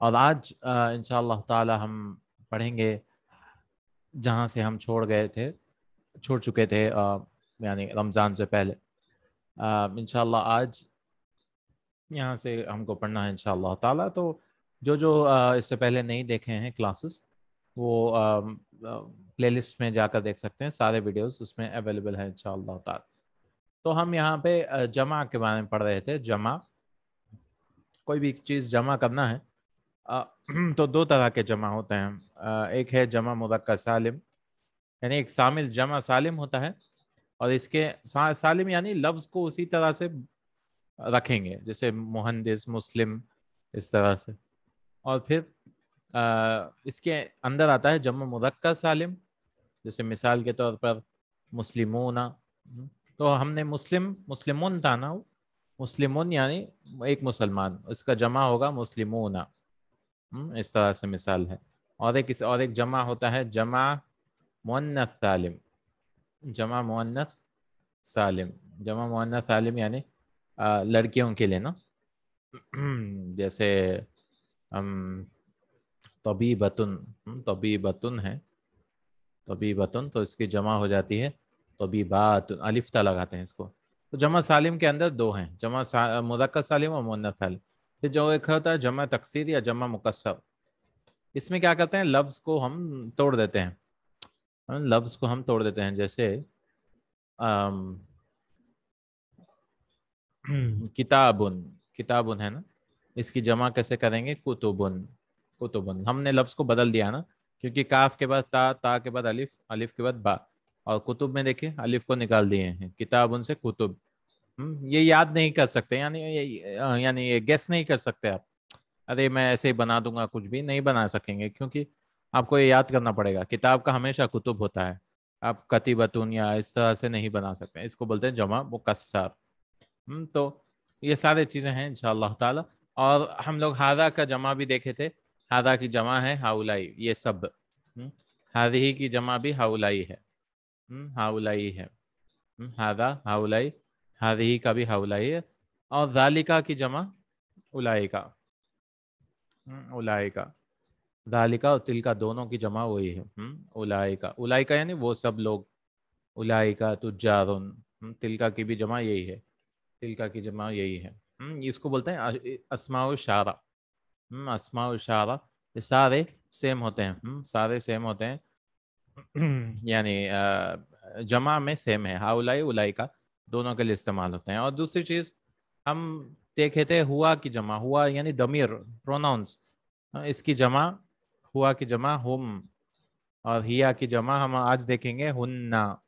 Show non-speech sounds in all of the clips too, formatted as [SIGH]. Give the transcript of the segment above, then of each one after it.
और आज इन ताला हम पढ़ेंगे जहाँ से हम छोड़ गए थे, छोड़ चुके थे यानी रमज़ान से पहले। इन आज यहाँ से हमको पढ़ना है इन ताला। तो जो जो इससे पहले नहीं देखे हैं क्लासेस, वो प्लेलिस्ट में जाकर देख सकते हैं। सारे वीडियोस उसमें अवेलेबल है इन ताला। तो हम यहाँ पे जमा के बारे में पढ़ रहे थे। जमा, कोई भी चीज़ जमा करना है तो दो तरह के जमा होते हैं। एक है जमा मुदक्का सालिम, यानी एक शामिल जमा सालिम होता है, और इसके सालिम यानी लफ्ज़ को उसी तरह से रखेंगे, जैसे मुहंदिस, मुस्लिम, इस तरह से। और फिर इसके अंदर आता है जमा मुदक्का सालिम, जैसे मिसाल के तौर पर मुस्लिमोना। तो हमने मुस्लिम, मुस्लिमुन था ना मुस्लिमुन यानी एक मुसलमान, इसका जमा होगा मुस्लिमोना। इस तरह से मिसाल है। और एक इस और एक जमा होता है जमा मुन्नत सालिम। जमा मुन्नत सालिम। जमा मुन्नत सालिम यानी लड़कियों के लिए ना। [CLEARS THROAT] जैसे तबी बतुन हम्म, तबी बतुन है। तबी बतुन तो इसकी जमा हो जाती है। तबी बात अलिफ्ता लगाते हैं इसको। तो जमा सालिम के अंदर दो हैं। जमा सा, मुदक्कर सालिम और मुन्नत सालिम। फिर जो एक होता है जमा तकसीर या जमा मुकसर इसमें क्या करते हैं? लफ्ज़ को हम तोड़ देते हैं। हाँ, लफ्ज़ को हम तोड़ देते हैं। जैसे आम, किताबुन किताबुन है ना? इसकी जमा कैसे करेंगे? कुतुबुन कुतुबुन। हमने लफ्ज़ को बदल दिया ना क्योंकि काफ के बाद ता ता के बाद अलिफ अलिफ के बाद बा। और कुतुब में देखिए अलिफ को निकाल दिए हैं। किताबुन से कुतुब। ये याद नहीं कर सकते यानी यानी ये गेस नहीं कर सकते आप। अरे मैं ऐसे ही बना दूँगा कुछ भी नहीं बना सकेंगे क्योंकि आपको ये याद करना पड़ेगा किताब का हमेशा कुतुब होता है। आप कति बतून या इस तरह से नहीं बना सकते इसको बोलते हैं जमा मुकसर हम्म, तो ये सारे चीज़ें हैं इन ताला। और हम लोग हादा का जमा भी देखे थे हादा की जमा है हाउलाई ये सब। हम्म, हादी की जमा भी हाउलाई है। हाउलाई है। हादा हाउलाई हादी का भी हाउलाई है। और जालिका की जमा उलाइका। हम्म, उलाइका। दालिका और तिल का दोनों की जमा वही है। हम्म, उलाइका। उलाइका यानी वो सब लोग। उलाइका तुजारुन हम्म, तिलका की भी जमा यही है। तिलका की जमा यही है। इसको बोलते हैं असमा शारा। असमा शारा। सारे सेम होते हैं। सारे सेम होते हैं। [CLEARS THROAT] यानी जमा में सेम है। हाउलाई उलाई का दोनों के लिए इस्तेमाल होते हैं। और दूसरी चीज़, हम देखे थे, हुआ की जमा हुआ, यानी दमीर प्रोनाउंस, इसकी जमा, हुआ की जमा, हुम, और हिया की जमा हम आज देखेंगे, हुन्ना।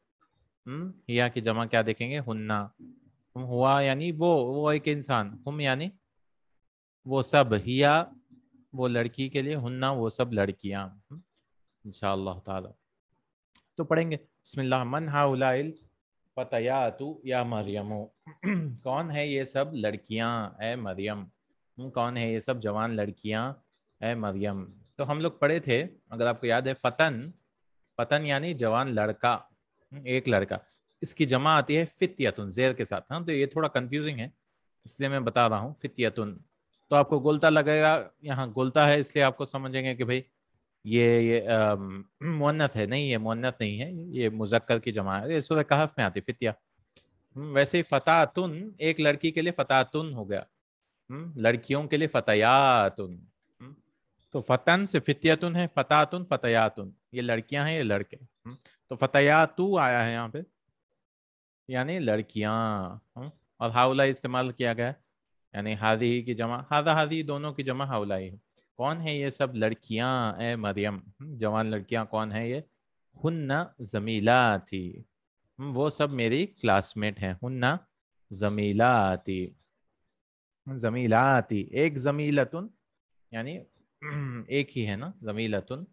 हिया की जमा क्या देखेंगे, हुन्ना। हम, हुआ यानी वो वो एक इंसान, हुम यानी वो सब, हिया वो लड़की के लिए, हुन्ना वो सब लड़कियाँ। इंशाल्लाह ताला। तो पढ़ेंगे, बसमिल्लाह, मन हाउलाइल फतयातु या मरियम। [CLEARS THROAT] कौन है ये सब लड़कियाँ? ए मरियम। कौन है ये सब जवान लड़कियाँ? ए मरियम। तो हम लोग पढ़े थे, अगर आपको याद है, फतन। फतन यानी जवान लड़का। एक लड़का। इसकी जमा आती है फितियतुन, जेर के साथ। हाँ तो ये थोड़ा कंफ्यूजिंग है। इसलिए मैं बता रहा हूँ, फितियतुन। तो आपको गोलता लगेगा, यहाँ गोलता है, इसलिए आपको समझेंगे कि भाई ये [CLEARS THROAT] मुन्नत है। नहीं ये मुन्नत नहीं है। ये मुजक्कर की जमा है। सूर्य कहफ में आती फितिया। हम्म, वैसे फतातुन एक लड़की के लिए फतातुन हो गया। हम्म, लड़कियों के लिए फतयातुन। हम्म, तो फतन से फितियातुन है फतातुन फतयातुन। ये लड़कियाँ हैं ये लड़के। तो फतयातु आया है यहाँ पे। यानी लड़कियाँ। और हाउला इस्तेमाल किया गया यानी हादी की जमा हादा हादी दोनों की जमा हाउला ही है। कौन है ये सब लड़कियाँ? ए मरियम। हम्म, जवान लड़कियाँ कौन है ये? हुन्ना जमीला थी हम्म, वो सब मेरी क्लासमेट हैं। हुन्ना जमीला थी जमीला थी एक जमीलतुन यानी [CLEARS THROAT] एक ही है ना जमीलतुन।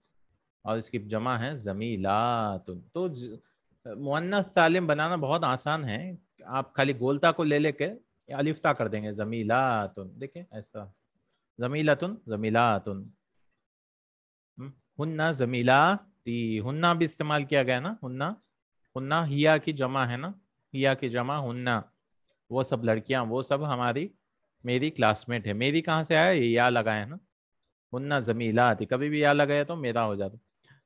और इसकी जमा है जमीलातुन। तो मुन्नस सालिम बनाना बहुत आसान है। आप खाली गोलता को ले लेके अलिफ्ता कर देंगे जमीलातुन। देखिए ऐसा। जमीलातुन जमीलातुन हुन्ना जमीला ती हुन्ना भी इस्तेमाल किया गया ना हुन्ना हुन्ना हिया की जमा है ना हिया की जमा हुन्ना वो सब लड़कियाँ वो सब हमारी मेरी क्लासमेट है मेरी कहाँ से आया ये या लगाए ना हुन्ना जमीला थी कभी भी या लगाया तो मेरा हो जाता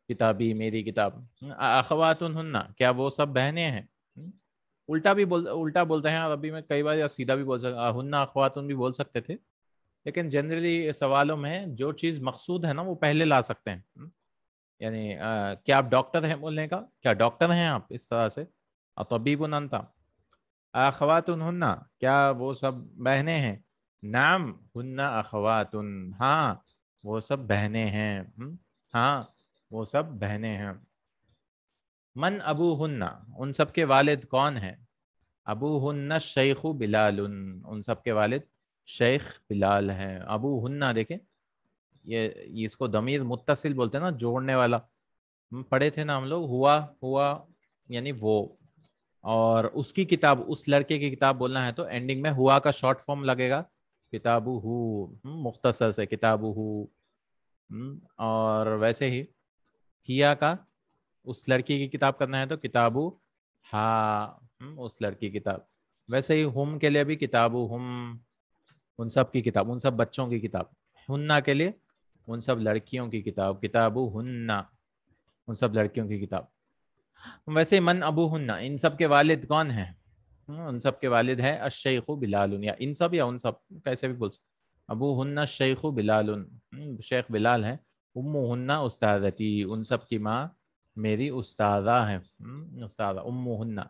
किताबी मेरी किताब अखवातुन हुन्ना क्या वो सब बहनें हैं उल्टा भी बोल उल्टा बोलते हैं अभी मैं कई बार या सीधा भी बोल सकता हुन्ना अखवातुन भी बोल सकते थे लेकिन जनरली सवालों में जो चीज़ मकसूद है ना वो पहले ला सकते हैं। हम्म, यानी क्या आप डॉक्टर हैं बोलने का? क्या डॉक्टर हैं आप इस तरह से? तबीबुन अंता। अखवातुन हुन्ना क्या वो सब बहने हैं? नाम हन्ना अखवातुन। हाँ वो सब बहने हैं। हम्म, हाँ वो सब बहने हैं। मन अबू हन्ना उन सब के वालिद कौन है? अबू हन्ना शेख बिलाल उन सब के वालिद शेख बिलाल हैं। अबू हन्ना देखें ये इसको दमीर मुतसिल बोलते हैं ना जोड़ने वाला। पढ़े थे ना हम लोग हुआ हुआ यानी वो। और उसकी किताब उस लड़के की किताब बोलना है तो एंडिंग में हुआ का शॉर्ट फॉर्म लगेगा। किताबू हु हम्म, मुख्तसर से किताबू हु। हम्म, और वैसे ही हिया का उस लड़की की किताब करना है तो किताबू हा हम्म, उस लड़की की किताब। वैसे ही हुम के लिए भी किताबू हुम। उन सब की किताब उन सब बच्चों की किताब। हुन्ना के लिए उन सब लड़कियों की किताब किताबू हुन्ना। उन सब लड़कियों की किताब। वैसे मन अबू हुन्ना इन सब के वालिद कौन है? हम्म, उन सब के वालिद है अशैख बिलाल या इन सब या उन सब कैसे भी बोल सकते अबू हुन्ना शेख बिलाल हम्म, शेख बिलाल है। उम्मू हुन्ना उस्तादती उन सब की माँ मेरी उस्तादा है। हम्म, उस्तादा उम्मू हुन्ना।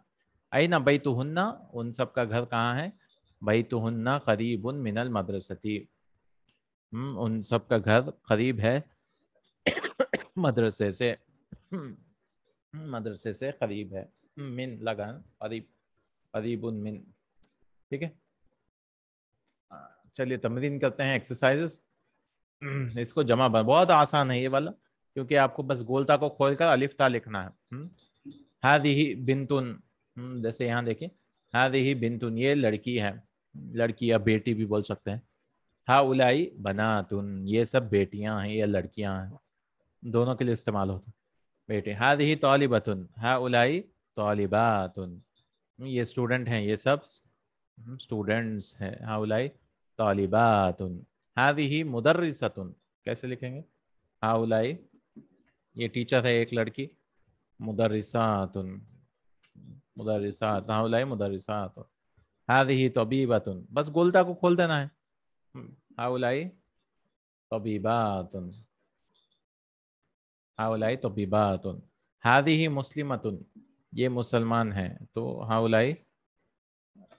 आई ना बैतु हुन्ना उन सब का घर कहाँ है? बैतु हुन्ना करीब उन मिनल मदरसती। उन सब का घर करीब है। [COUGHS] मदरसे से। मदरसे से करीब है। मिन लगा करीब करीब उन मिन। ठीक है? चलिए, तमरीन करते हैं एक्सरसाइजेस इसको जमा बन बहुत आसान है ये वाला, क्योंकि आपको बस गोलता को खोलकर अलिफ्ता लिखना है। हादी बिनतुन जैसे यहाँ देखिए हादी बिनतुन ये लड़की है। लड़की या बेटी भी बोल सकते हैं। हा उलाई बनातुन, ये सब बेटियाँ हैं या लड़कियाँ हैं, दोनों के लिए इस्तेमाल होता बेटे हाद ही तोलिबतुन हा उलाई तोलिबातुन। ये स्टूडेंट हैं, ये सब स्टूडेंट्स हैं हा उलाई तोलिबातुन। हाद ही मुदर्रिसतुन, कैसे लिखेंगे? हा उलाई ये टीचर है एक लड़की, मुदर्रिसातुन। मुदर्रिसात हा उलाई मुदर्रिसातुन। हाद ही तबीबतुन। बस गोलता को खोल देना है। हा उलाई। तबीबातुन। हाउलाई तो बिबातुन हादी ही मुस्लिमतुन। ये मुसलमान है तो हाउलाई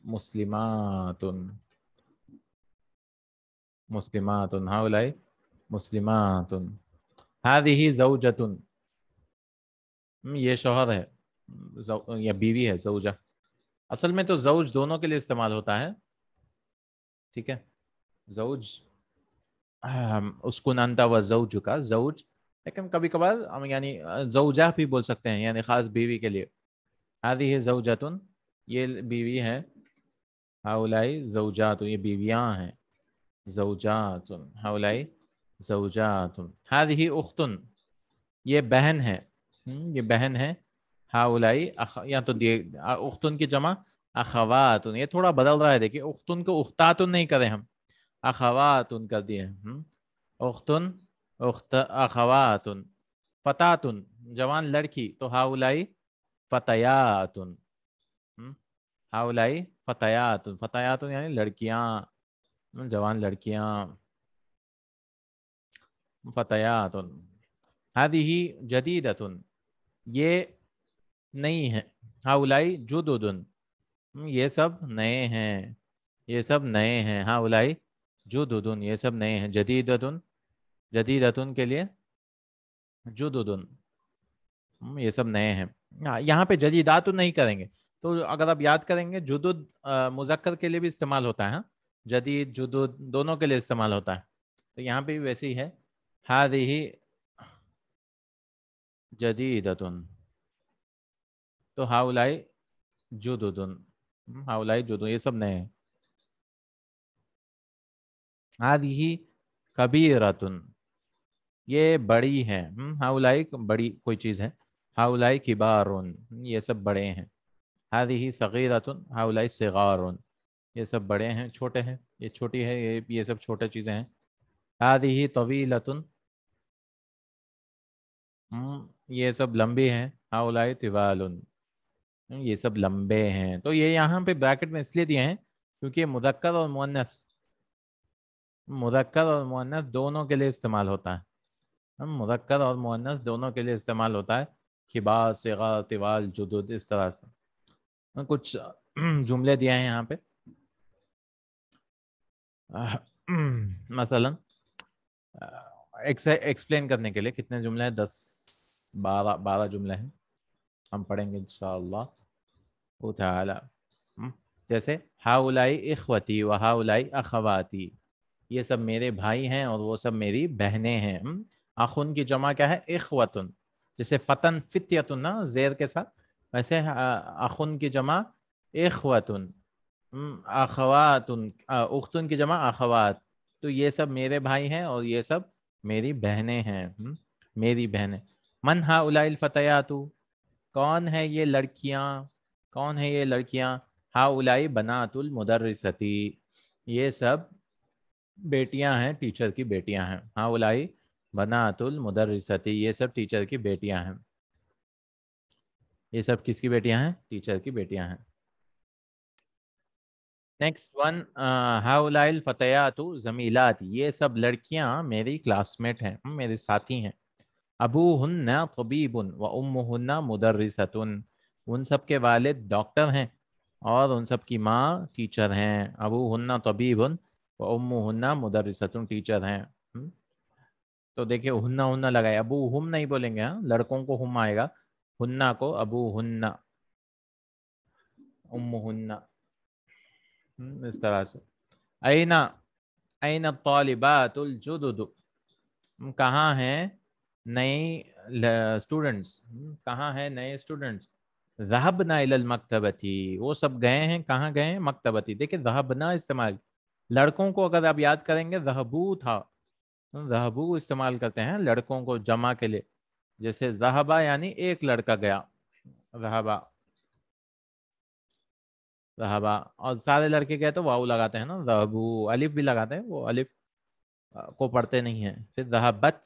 मुस्लिमातुन। मुस्लिमातुन। हाउलाई मुस्लिमातुन। हादी ही जऊजतुन ये शोहर है। या बीवी है जऊजा असल में तो जऊज दोनों के लिए इस्तेमाल होता है। ठीक है? जऊज उसको नानता हुआ जऊज का जऊज लेकिन कभी कभार हम यानी जऊजा भी बोल सकते हैं यानी ख़ास बीवी के लिए। आदि है जऊजातुन ये बीवी है हाउलाई जऊजातुन ये बीवियाँ हैं। जऊजातुन हाउलाई जऊजातुन। हादि उख्तुन ये बहन है। हम्म, ये बहन है हाउलाई या तो उख्तुन की जमा अखवातुन ये थोड़ा बदल रहा है देखिए उख्तुन को उख्तातुन नहीं करें हम अखवातुन कर दिए हम्म, उख्तुन उख्त अखवातुन फतातुन जवान लड़की तो हाउलाई फतयातुन हम्म, हाउलाई फतयातुन फतयातुन यानी लड़कियाँ हम्म, जवान लड़कियाँ फतयातुन हादी ही जदीदतुन ये नहीं है। हाउलाई जुदुदुन। हम्म, ये सब नए हैं। ये सब नए हैं। हाँ उलाई हाउलाई जुदुदुन। ये सब नए हैं। जदीदतुन। जदीदतुन के लिए जुदुदुन। हम्म, ये सब नए हैं। हाँ, यहाँ पे जदीदातुन नहीं करेंगे। तो अगर आप याद करेंगे जुदुद मुजक्कर के लिए भी इस्तेमाल होता है हाँ? जदीद जुदुद दोनों के लिए इस्तेमाल होता है। तो यहाँ पे भी वैसे ही है। हादिही जदीदतुन। तो हाउलाई जुदुदुन। हाउलाई जुदुन, ये सब नए हैं। हादिही कबीरतुन। ये बड़ी है। हाउलाई बड़ी कोई चीज़ है। हाउलाई किबारुन, ये सब बड़े हैं। हादिही सगीरतुन, हाउलाई सिगारुन। ये सब बड़े हैं, छोटे हैं। ये छोटी है, ये ये सब छोटे चीज़ें हैं। हादिही तवीलतुन। ये सब लंबी हैं। हाउलाई तिवालुन। ये सब लंबे हैं। तो ये यहाँ पे ब्रैकेट में इसलिए दिए हैं क्योंकि मुदक्कर और मुन्नस मुदक्कर और मुन्नस दोनों के लिए इस्तेमाल होता है। मुदक्कर और मुन्नस दोनों के लिए इस्तेमाल होता है। खिबा, सिगा, तिवाल, जुदुद, इस तरह से। कुछ [CLEARS THROAT] जुमले दिए हैं यहाँ पे। [CLEARS THROAT] मसलन एक्सप्लेन करने के लिए कितने जुमले हैं? दस, बारह बारह जुमले हैं। हम पढ़ेंगे इंशाल्लाह हम्म, जैसे हाउलाई इखवती व हाउलाई अखवाती। ये सब मेरे भाई हैं और वो सब मेरी बहनें हैं। हम्म, आखुन की जमा क्या है? इखवतुन। जैसे फतन फित्यतुन ना जेर के साथ। वैसे आखुन की जमा इखवतुन। अखवातुन उख्तुन की जमा अखवात। तो ये सब मेरे भाई हैं और ये सब मेरी बहनें हैं। हम्म, मेरी बहनें। मन हा फतयातु। कौन है ये लड़कियाँ? कौन है ये लड़कियाँ? हा उलाई बनातुल मुदर्रिसती। ये सब बेटियाँ हैं, टीचर की बेटियाँ हैं। हा उलाई बनातुल मुदर्रिसती, ये सब टीचर की बेटियाँ हैं। ये सब किसकी बेटियाँ हैं? टीचर की बेटियाँ हैं। नेक्स्ट वन हाउलाइल फतेयातु जमीलात। ये सब लड़कियाँ मेरी क्लासमेट हैं, मेरे साथी हैं। अबू हन्ना तबीबुन व उम हन्ना मुदर्रिसतुन। उन सब के वालिद डॉक्टर हैं और उन सब की माँ टीचर हैं। अबू हन्ना तबीबुन व उम हन्ना मुदर्रिसतुन टीचर हैं। हम्म? तो देखिए हुन्ना हुन्ना लगाए। अबू हम नहीं बोलेंगे हाँ? लड़कों को हम आएगा। हुन्ना को अबू हन्ना। उम हुन्ना। हम्म, इस तरह से। ऐना तालिबातुल जुदुद। कहाँ हैं नए स्टूडेंट्स हम्म, कहाँ हैं नए स्टूडेंट्स जहबना मकतबती वो सब गए हैं, कहाँ गए हैं? मकतबती देखिए जहबना इस्तेमाल। लड़कों को अगर आप याद करेंगे जहबू था। जहबू इस्तेमाल करते हैं लड़कों को जमा के लिए। जैसे जहबा यानी एक लड़का गया। जहबा रहाबा और सारे लड़के गए तो वाऊ लगाते हैं ना रहबू अलिफ भी लगाते हैं, वो अलिफ को पढ़ते नहीं है। फिर रहाबत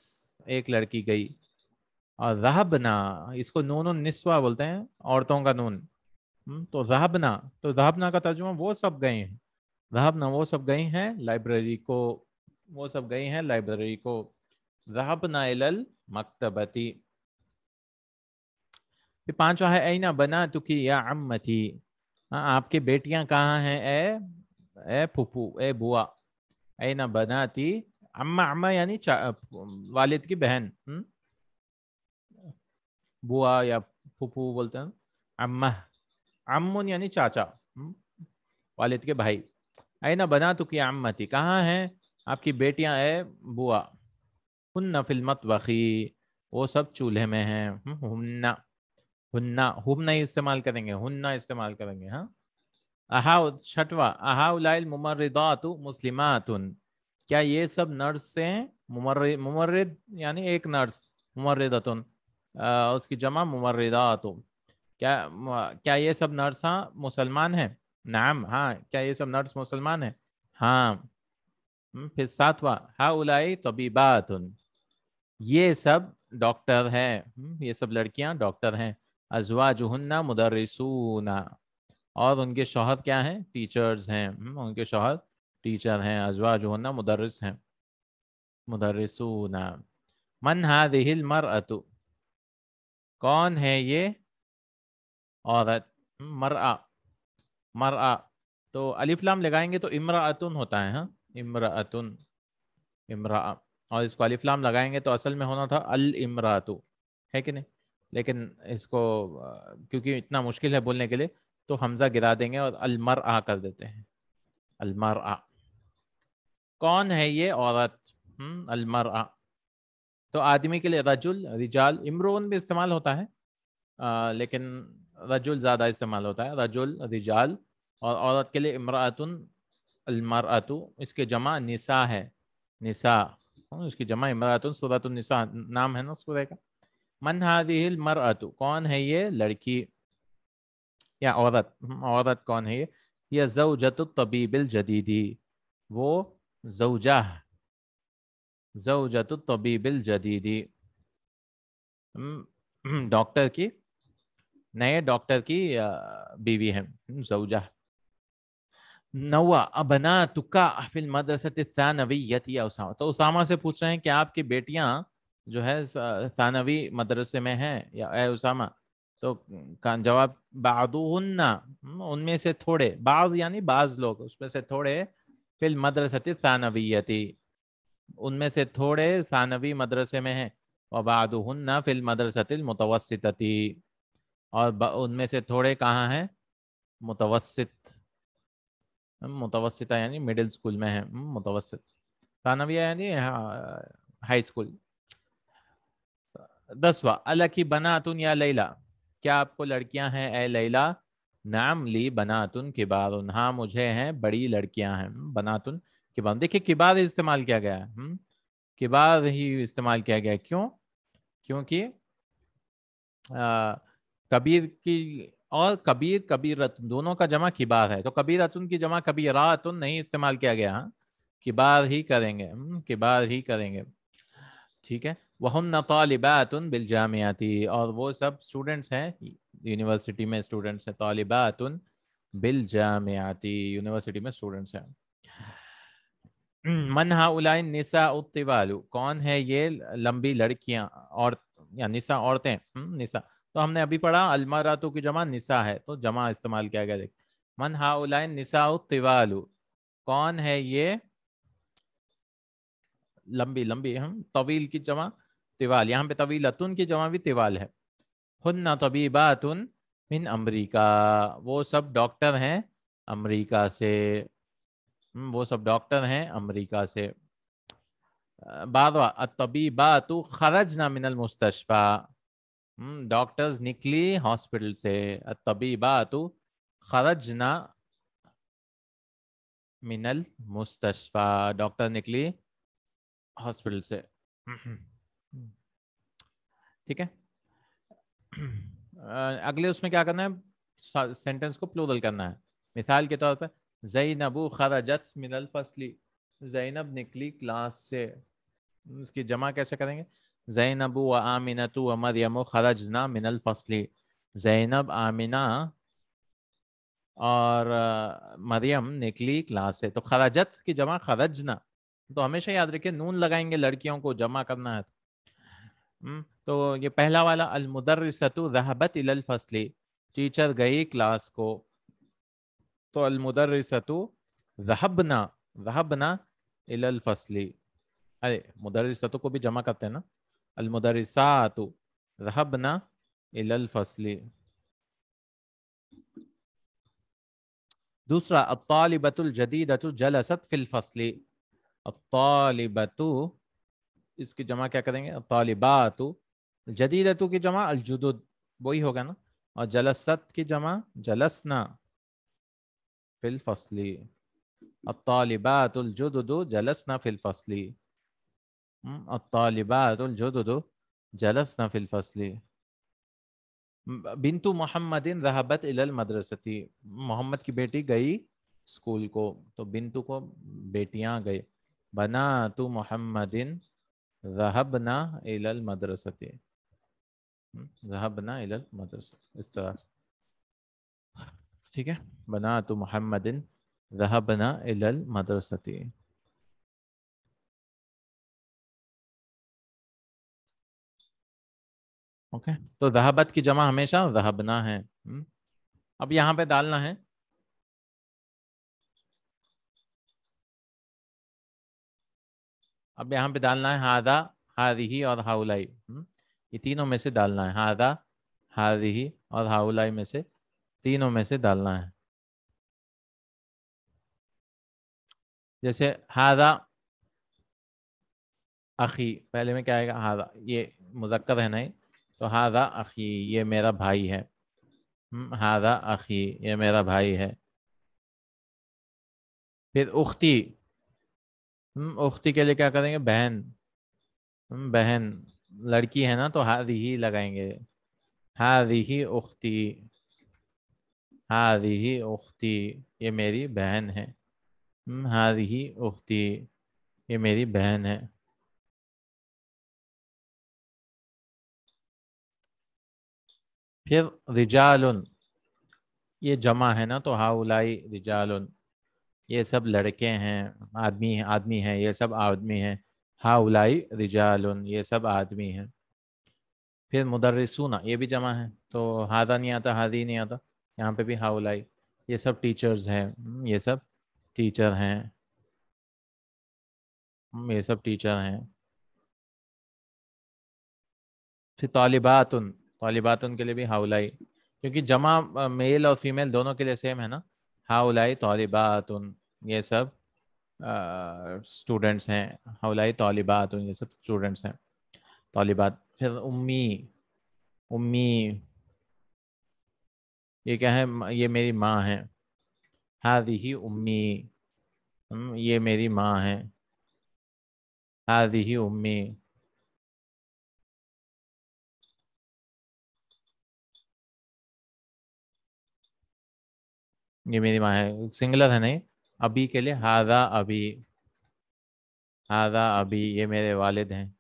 एक लड़की गई। और रहबना इसको नून निस्वा बोलते हैं औरतों का नून। हम्म, तो रहबना तो रहबना का तर्जुमा वो सब गए हैं। रहबना वो सब गई हैं लाइब्रेरी को वो सब गई हैं लाइब्रेरी को। रहबना इलल मकतबती। फिर पांचवा है ऐना बना तुकी या अम्मती। हाँ आपकी बेटियाँ कहाँ हैं ए ए फुफू ए बुआ। ए ना बनाती अम्मा अम्मा यानी वालिद की बहन। हम्म? बुआ या फुफू बोलते हैं अम्मा। अम्मुन यानी चाचा। हम्म? वालिद के भाई। ऐ ना बना तो क्या अम्मती कहाँ हैं? आपकी बेटियाँ है बुआ। हुन्ना फिल्मत वखी वो सब चूल्हे में हैं। हम्म, हुन्ना। हुन्ना। हुम नहीं इस्तेमाल करेंगे। हुन्ना इस्तेमाल करेंगे हाँ? अहाउ छठवा। अहा अहाउलाइल मुमर्रिदातु मुस्लिमातुन। क्या ये सब नर्स से मुमर्रिद यानी एक नर्स। मुमर्रिदतुन। उसकी जमा मुमर्रिदातु। क्या क्या ये सब नर्स हाँ मुसलमान हैं? नाम हाँ क्या ये सब नर्स मुसलमान हैं? हाँ। हम्म, फिर सातवा हाउलाई तबीबातुन। ये सब डॉक्टर हैं। हम्म, ये सब लड़कियाँ डॉक्टर हैं। अजवाजुहन्ना मुदर्रिसूना। और उनके शोहर क्या हैं? टीचर्स हैं। हम्म, उनके शोहर टीचर हैं। अजवा जुहन्ना मुदर्रिस हैं। मुदर्रिसूना। मन हा मर मरअतु। कौन है ये? औरत हम्म, मरआ मरआ तो अलिफ्लाम लगाएँगे तो इमराअतुन होता है हाँ? इमराअतुन इमरा। और इसको अलिफ्लाम लगाएँगे तो असल में होना था अल इमरातु है कि नहीं? लेकिन इसको क्योंकि इतना मुश्किल है बोलने के लिए तो हमजा गिरा देंगे और अलमर आ कर देते हैं। अलमर आ कौन है ये औरत? अलमर तो आदमी के लिए रजुल रिजाल इमरोन भी इस्तेमाल होता है। आ, लेकिन रजुल ज़्यादा इस्तेमाल होता है। रजुल रिजाल और औरत के लिए इमरातुन अलमरतु इसके जमा निसा है। निसा इसकी जमा इमरातुन सूरत निसा नाम है ना सूर्य का। मन हादिल मरअतु कौन है ये लड़की? या औरत औरत कौन है ये? यह जऊजत तबीबिल जदीदी वो जऊजा जऊजत तबीबिल जदीदी। [CLEARS THROAT] डॉक्टर की, नए डॉक्टर की बीवी है। जऊजा नवा, अबना तुका फिल मदरसत या उसामा। तो उसामा से पूछ रहे हैं कि आपकी बेटियाँ जो है सानवी मदरसे में है या, ए, उसामा? तो का जवाब बादुन्ना उनमें से थोड़े, बाज यानी बाज लोग, उसमें से थोड़े, फिल मदरसती सानवीयती उनमें से थोड़े सानवी मदरसे में हैं। और बादुन्ना फिल मदरसतिल मुतवसती और उनमें से थोड़े कहाँ हैं? मुतवसित मुतवसिता यानी मिडिल स्कूल में है। मुतवसित सानविया यानी हाई स्कूल दसवा अल की बनातुन या लैला। क्या आपको लड़कियाँ हैं ए लैला? नाम ली बनातुन किबार हाँ मुझे हैं बड़ी लड़कियाँ हैं। हम्म, बनातुन। किबार देखिए किबार इस्तेमाल किया गया है। हम्म, किबार ही इस्तेमाल किया गया क्यों? क्योंकि कबीर की और कबीर कबीर दोनों का जमा किबार है। तो कबीर अतुन की जमा कबीर कबीरातुन नहीं इस्तेमाल किया गया हाँ। किबार ही करेंगे। हम्म, किबार ही करेंगे। ठीक है? वहन तालिबातुन बिल जामियाती। और वो सब स्टूडेंट्स हैं यूनिवर्सिटी में स्टूडेंट्स हैं। तालिबातुन बिल जामियाती। यूनिवर्सिटी में स्टूडेंट्स हैं। मन उलाइन निसा उत्तिवालु। कौन है ये लंबी लड़कियाँ और या निसा औरतें? हम्म, निसा। तो हमने अभी पढ़ा अलमारातों की जमा निसा है। तो जमा इस्तेमाल किया गया देख मन उलाइन निसा उत्तिवालु। कौन है ये? लंबी लंबी हम तवील की जमा तिवाल। यहाँ पे तवील अतुन की जमा भी तिवाल है। हन्ना तबीबातुन मिन अमरीका। वो सब डॉक्टर हैं अमरीका से। हम्म, वो सब डॉक्टर हैं अमरीका से। बारवा तबीबातु खरजना मिनल मुस्तशफा। डॉक्टर्स निकली हॉस्पिटल से। तबीबातु खरजना मिनल मुस्तशफा। डॉक्टर निकली हॉस्पिटल से। ठीक है। अगले उसमें क्या करना है? सेंटेंस को प्लूरल करना है। मिसाल के तौर पर जैनबू खराजत मिनल फसली। जैनब निकली क्लास से। इसकी जमा कैसे करेंगे? जैनबू व आमिनतु व मरियम खरजना मिनल फसली। जैनब आमिना और मरियम निकली क्लास से। तो खराजत की जमा खरजना। तो हमेशा याद रखिए नून लगाएँगे लड़कियों को जमा करना है। हम्म, तो ये पहला वाला अलमुदरसतु रहबत इलल फसली। टीचर गई क्लास को। तो अलमुदरसतु रहबना रहबना इलल फसली अरे मुदरसतु को भी जमा करते हैं ना अलमुदरसातु रहबना इलल फसली दूसरा अतालिबतुल जदीदतु जलसत फिल फसली तालिबतु इसकी जमा क्या करेंगे तालिबातु जदीदतु की जमा अलजुदुद वही होगा ना और जलसत की जमा जलसना फिल फसली अतालिबातुलजुदुदु जलसना फिल फसली अतालिबातुलजुदुदु जलसना फिल फसली बिंतु मोहम्मदिन रहबत इलल मदरसती मोहम्मद की बेटी गई स्कूल को तो बिंतु को बेटियाँ गई बना तो मोहम्मदिन रहबना इलल मदरसती रहबना इलल मदरसा इस तरह ठीक है? बना तो मोहम्मदिन रहबना इलल मदरसती। ओके? तो रहबत की जमा हमेशा रहबना है। हम्म। अब यहाँ पे डालना है। अब यहाँ पे डालना है हादा हारिही और हाउलाई। हम्म, ये तीनों में से डालना है। हादा हारिही और हाउलाई में से तीनों में से डालना है। जैसे हादा अखी पहले में क्या आएगा? हादा ये मुजक्कर है नहीं? तो हादा अखी ये मेरा भाई है। हम्म, हादा अखी ये मेरा भाई है। फिर उख्ती हम्म, उख्ती के लिए क्या करेंगे? बहन। हम्म, बहन लड़की है ना तो हादी ही लगाएँगे। हादी ही उख्ती। हादी उख्ती, ये मेरी बहन है। हादी ही उख्ती, ये मेरी बहन है। फिर रिजालुन, ये जमा है ना तो हाउलाई रिजालुन, ये सब लड़के हैं, आदमी आदमी हैं, ये सब आदमी हैं। हाउलाई रिजालुन, ये सब आदमी हैं। फिर मुदरसूना ये भी जमा है तो हादा नहीं आता, हादी नहीं आता। यहाँ पे भी हाउलाई ये सब टीचर्स हैं हम्म, ये सब टीचर हैं हम्म, ये सब टीचर हैं। फिर तालिबातुन तालिबातुन के लिए भी हाउलाई क्योंकि जमा मेल और फीमेल दोनों के लिए सेम है ना? हाउलाई तालिबातुन ये सब स्टूडेंट्स हैं। हाउलाई तालिबातुन ये सब स्टूडेंट्स हैं। तालिबात फिर उम्मी उम्मी ये क्या है? ये मेरी माँ है। हादी ही उम्मी। ये मेरी माँ है। हादी ही उम्मी। ये मेरी माँ है। सिंगलर है नहीं। अभी के लिए हादा अभी। हादा अभी। ये मेरे वालिद हैं।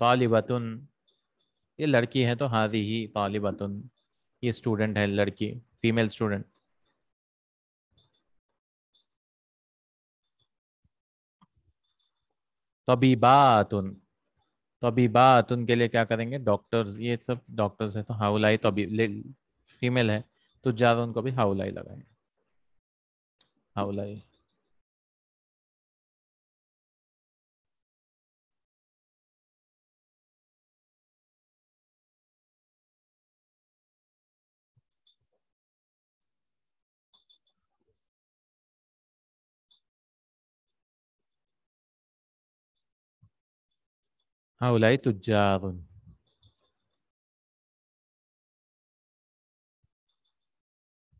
तालिबतुन। ये लड़की है तो हादी ही तालिबतुन। ये स्टूडेंट है, लड़की फीमेल स्टूडेंट तभी बात उन, तभी बात उनके लिए क्या करेंगे? डॉक्टर्स ये सब डॉक्टर्स है तो हाउलाई तभी फीमेल है तो ज़्यादा उनको भी हाउलाई लगाएँगे। हाउलाई हाउलाई तुजारुन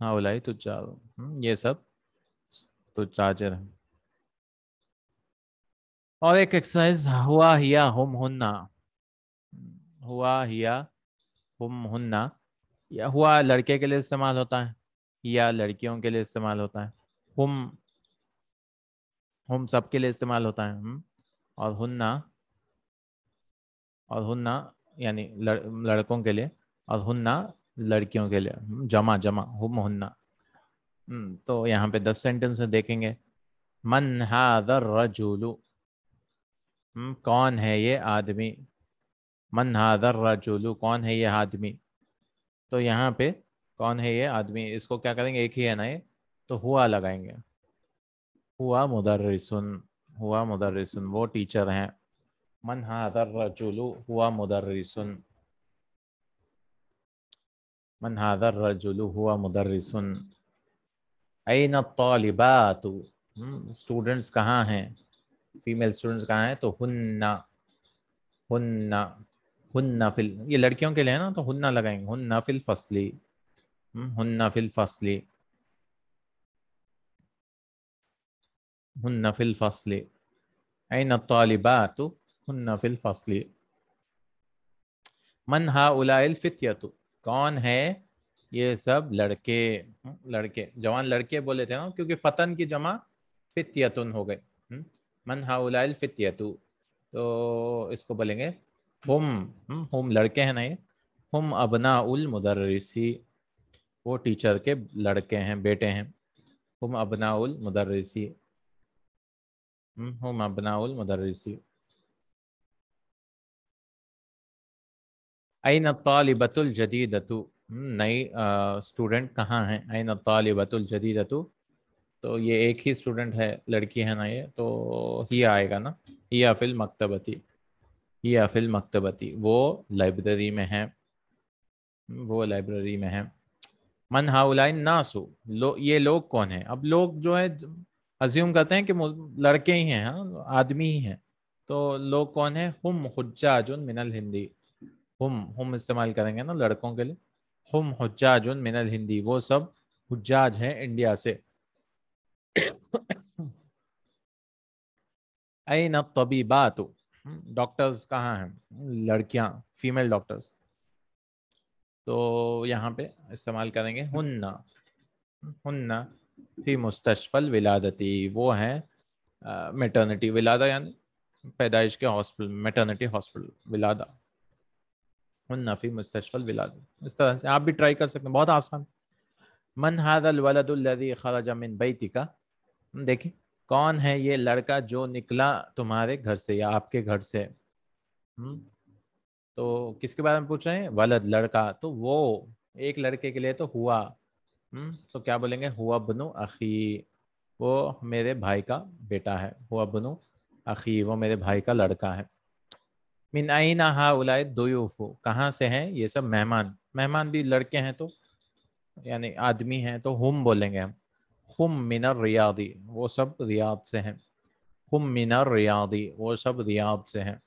हाउलाई तुजारुन हम्म, ये सब तो चार्जर है। और एक एक्सरसाइज हुआ हिया हुम हुन्ना। हुआ हिया हुम हुन्ना। या हुआ लड़के के लिए इस्तेमाल होता है या लड़कियों के लिए इस्तेमाल होता है। हुम हुम सबके लिए इस्तेमाल होता है। हुम और हुन्ना और हुन्ना यानी लड़, लड़कों के लिए और हुन्ना लड़कियों के लिए जमा जमा हुम हुन्ना हम्म, तो यहाँ पे दस सेंटेंस देखेंगे। मन हादर रजूलू। हम्म, कौन है ये आदमी? मन हादर रजूलू कौन है ये आदमी? तो यहाँ पे कौन है ये आदमी? इसको क्या करेंगे? एक ही है ना ये? तो हुआ लगाएँगे। हुआ मुदर्रिसुन हुआ मुदर्रिसुन वो टीचर हैं। मन हादर रजूलू हुआ मुदर्रिसुन मन हादर रजुलू हुआ मुदर्रिसुन ऐन तालिबात स्टूडेंट्स कहाँ हैं फीमेल स्टूडेंट्स कहाँ हैं तो हुन्ना हुन्ना हुन्ना फिल ये लड़कियों के लिए है ना तो हुन्ना लगाएँगे। हुन्ना फिल फसली हुन्ना फिल फसली हुन्ना फिल फसली ऐन तालिबात हुन्ना फिल फसली। मन हा उलाइल कौन है ये सब लड़के? हम्म, लड़के जवान लड़के बोले थे ना क्योंकि फतन की जमा फित्यतुन हो गए हम्म, मन हाउलाइल फित्यतु। तो इसको बोलेंगे हम हम हम्म, लड़के हैं ना ये? हम अबना उल मुदर्रिसी। वो टीचर के लड़के हैं बेटे हैं। हम अबना उल मुदर्रिसी। हम अबना उल मुदर्रिसी। अन तालिबतुल जदीदतु? नई स्टूडेंट कहाँ हैं? आइन तालिबतुल जदीदतु? तो ये एक ही स्टूडेंट है, लड़की है ना ये? तो ही आएगा ना? या फिल मकतबती। या फिल मकतबती। वो लाइब्रेरी में है। वो लाइब्रेरी में है। मन हाउलाइन नासु। लो, ये लोग कौन है? अब लोग जो है अज्यूम करते हैं कि लड़के ही हैं हाँ आदमी ही हैं। तो लोग कौन है? हम हुज्जाजुन मिनल हिंदी। हम हम इस्तेमाल करेंगे ना लड़कों के लिए। हम हुज्जाजुन मिनल हिंदी, वो सब हुज्जाज हैं इंडिया से। अन तबीबात डॉक्टर्स कहाँ हैं? लड़कियाँ, फीमेल डॉक्टर्स। तो यहाँ पे इस्तेमाल करेंगे हुन्ना। हुन्ना फ़ी मुस्तशफल विलादती, वो हैं मेटर्निटी विलादा यानी पैदाइश के हॉस्पिटल मेटर्निटी हॉस्पिटल विलादा। हुन्ना फ़ी मुस्तशफल विलादा इस तरह से आप भी ट्राई कर सकते हैं बहुत आसान मन हादल वलदुल्लदी खराज मिन बैतिका देखिए कौन है ये लड़का जो निकला तुम्हारे घर से या आपके घर से हम्म तो किसके बारे में पूछ रहे हैं वलद लड़का तो वो एक लड़के के लिए तो हुआ हम्म तो क्या बोलेंगे हुआ बनु अखी वो मेरे भाई का बेटा है हुआ बनु अखी वो मेरे भाई का लड़का है मिन आईना हा उलाय दोयूफो कहाँ से हैं? ये सब मेहमान। मेहमान भी लड़के हैं तो यानी आदमी हैं तो हम बोलेंगे हम। हम मिनर रियादी, वो सब रियाद से हैं। हम मिनर रियादी, वो सब रियाद से हैं।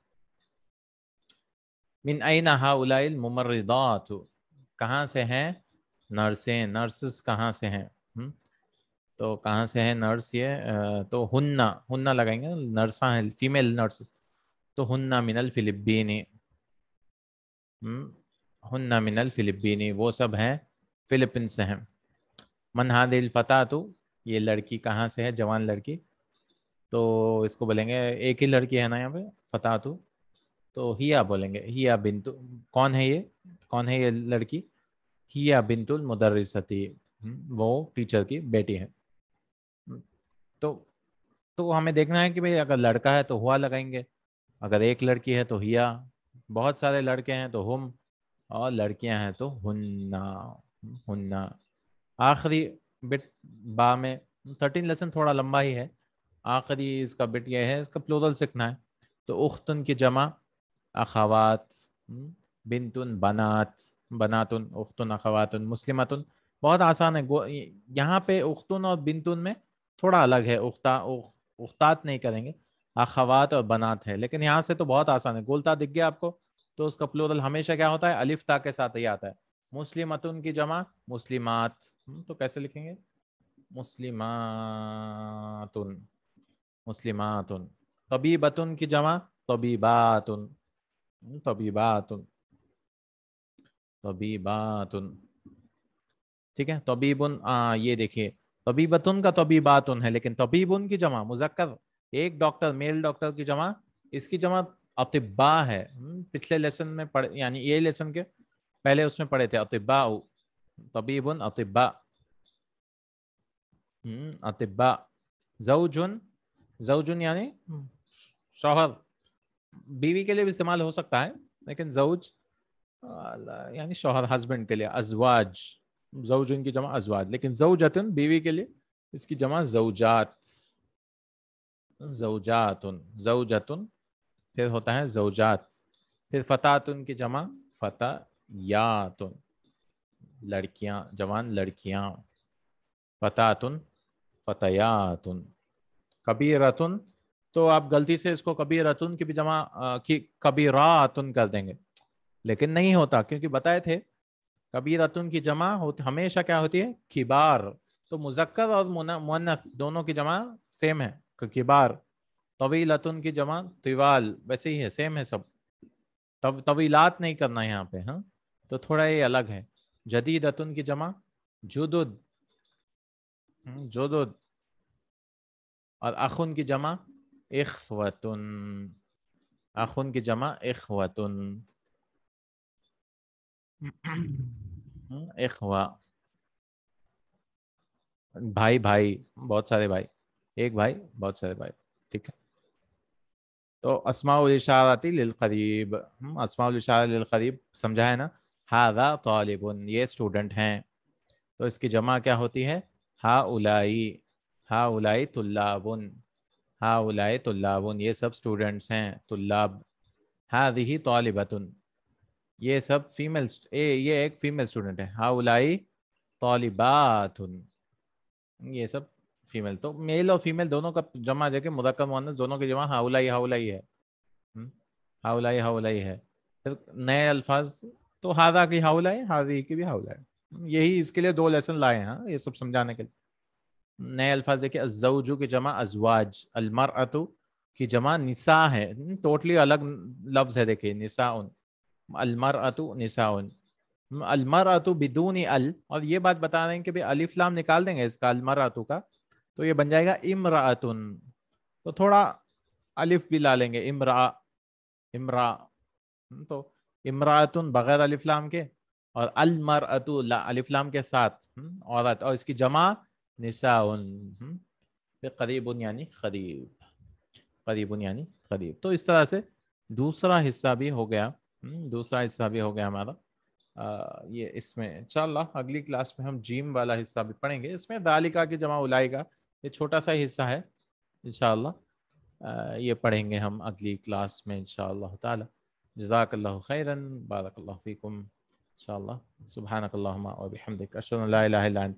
मिन आईना हा उलाइल मुमर्रिदात। कहाँ से हैं? नर्सें। नर्सेस कहाँ से हैं? तो कहाँ से है नर्स ये? तो हुन्ना। हुन्ना लगाएँगे नर्सा है, फीमेल नर्स तो हुन्ना मिनल फिलिपीनी हन्ना मिनल फिलिपीनी वो सब हैं फिलिपिन से हैं। मनहादिल फता तो ये लड़की कहाँ से है? जवान लड़की। तो इसको बोलेंगे एक ही लड़की है ना यहाँ पे? फता तो। तो हिया बोलेंगे हिया बिंतु कौन है ये? कौन है ये लड़की? हिया बिंतुल मुदर्रिसती। हम्म, वो टीचर की बेटी है। हम्म, तो तो हमें देखना है कि भाई अगर लड़का है तो हुआ लगाएँगे। अगर एक लड़की है तो हिया, बहुत सारे लड़के हैं तो हम, और लड़कियाँ हैं तो हुन्ना हुन्ना। आखिरी बिट बा में थर्टीन लेसन थोड़ा लंबा ही है। आखिरी इसका बिट यह है, इसका प्लोरल सीखना है। तो उख्तन की जमा, अखवात बिनतुन बनात, बनातुन, उख्तुन, अखवातुन, मुस्लिमतुन। बहुत आसान है यहाँ पे उख्तुन और बिनतुन में थोड़ा अलग है, उख्ता उख्तात नहीं करेंगे। अखवात और बनात है। लेकिन यहाँ से तो बहुत आसान है। गोलता दिख गया आपको तो उसका प्लोरल हमेशा क्या होता है? अलिफ्ता के साथ ही आता है। मुस्लिमतुन की जमा मुस्लिमात। हम्म, तो कैसे लिखेंगे? मुस्लिमातुन मुस्लिमातुन। तबीबतुन की जमा तबीबातुन। तबीबातुन। तबीबातुन। ठीक है? तबीबुन आ, ये देखिए। तबीबतुन का तबीबातुन है लेकिन तबीबुन की जमा मुजक्कर। एक डॉक्टर मेल डॉक्टर की जमा इसकी जमा अतिब्बा है। पिछले लेसन में पढ़ यानी ये लेसन के पहले उसमें पढ़े थे अतिब्बा तबीबुन अतिब्बा। हम्म, अतिब्बा। जऊजुन जऊजुन यानी हम्म, शौहर। बीवी के लिए भी इस्तेमाल हो सकता है लेकिन जऊज यानी शौहर हस्बैंड के लिए अजवाज। जऊजुन की जमा अजवाज लेकिन जऊजतन बीवी के लिए इसकी जमा जऊजात जऊजातुन जऊजतुन फिर होता है जऊजात फिर फतातुन की जमा फता यातुन लड़कियाँ, जवान लड़कियाँ। फतातुन, फतयातुन। कबीरतुन तो आप गलती से इसको कबीर रतुन की भी जमा की कबीरातुन कर देंगे। लेकिन नहीं होता, क्योंकि बताए थे कबीर रतुन की जमा होती, हमेशा क्या होती है? किबार तो मुजक्कर और मुन्नस दोनों की जमा सेम है। किबार तवीलतुन की जमा तिवाल वैसे ही है सेम है सब। तव तवीलात नहीं करना यहाँ पे हाँ? तो थोड़ा ये अलग है। जदीद अतुन की जमा जुदुद हम्म, जुदुद। और अखुन की जमा इखवतुन। अखुन की जमा इखवतुन। इखवा। भाई भाई बहुत सारे भाई। एक भाई, बहुत सारे भाई, ठीक है? तो असमाउल इशारती लिल करीब असमाउल इशारा लिल करीब, समझा है ना? हादा तालिबुन, ये स्टूडेंट हैं। तो इसकी जमा क्या होती है? हा उलाई हा उलाई तुल्लाबुन, हा उलाई तुल्लाबुन, ये सब स्टूडेंट्स हैं, तुल्लाब। हादिही तालिबतुन, ये सब फीमेल ए, ये एक फीमेल स्टूडेंट है। हा उलाई तालिबातुन, ये सब फीमेल तो मेल और फीमेल दोनों का जमा जगह मुदक्कर मुअन्नस दोनों की जमा हाउलाई हाउलाई है। हाउलाई हाउलाई है। फिर नए अल्फाज तो हादा की हाउलाई, हादी की भी हाउलाई। यही इसके लिए दो लेसन लाए हैं, ये सब समझाने के लिए। नए अल्फाज देखिए अजू की जमा अजवाज अलमर अतु की जमा निसा है। टोटली अलग लफ्ज है देखिए निसा अलमर अतु निसा अलमर अतु बिदून अल, और ये बात बता रहे हैं कि भाई अलिफ्लाम निकाल देंगे इसका अलमर अतु का। तो ये बन जाएगा इमरातुन। तो थोड़ा अलिफ भी ला लेंगे इमरा इमरा। तो इमरातुन बगैर अलिफ्लाम के और अलमर अतु के साथ। औरत और इसकी जमा निसाउन। फिर करीबन यानी करीब। करीबन यानी करीब। तो इस तरह से दूसरा हिस्सा भी हो गया। दूसरा हिस्सा भी हो गया हमारा। आ, ये इसमें इंशाल्लाह अगली क्लास में हम जीम वाला हिस्सा भी पढ़ेंगे। इसमें दालिका की जमा उलाएगा ये छोटा सा हिस्सा है इंशाल्लाह ये पढ़ेंगे हम अगली क्लास में इंशाल्लाह ताला। जजाकल्लाह खैरन, बारकल्लाह फीकुम इंशाल्लाह सुबहानकल्लाहुम्मा व बिहम्दिक, अशहदु ला इलाहा इल्ला अंत,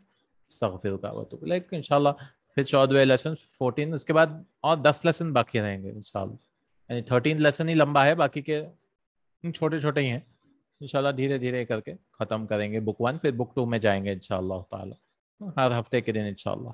अस्तगफिरुका व अतूबु इलैक। इंशाल्लाह फिर चौदहवें लेसन फोर्टीन उसके बाद और दस लेसन बाकी रहेंगे इंशाल्लाह यानी थर्टीन लेसन ही लंबा है, बाकी के छोटे छोटे ही हैं। इंशाल्लाह धीरे धीरे करके ख़त्म करेंगे। बुक वन फिर बुक टू में जाएँगे इंशाल्लाह ताला। हर हफ़्ते के दिन इंशाल्लाह